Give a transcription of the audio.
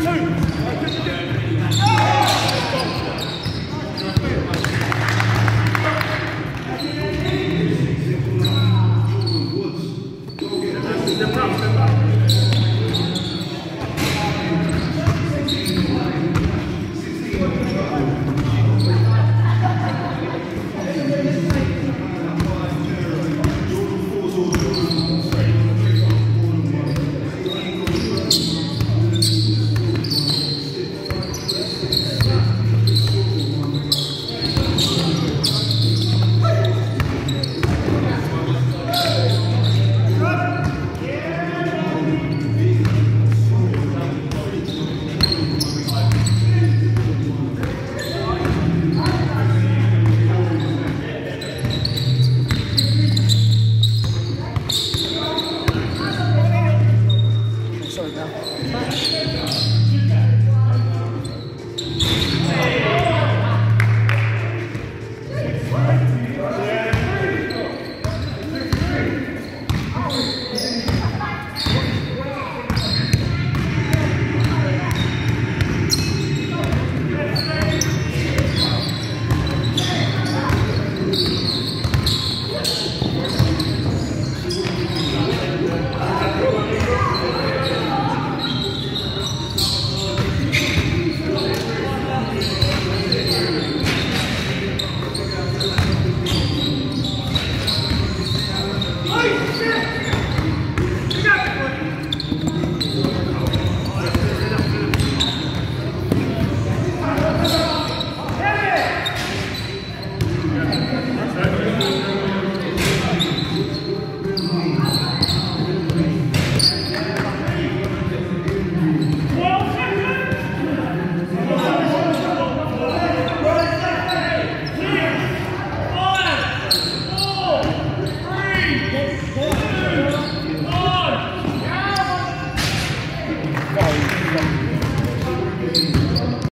Step up, step up.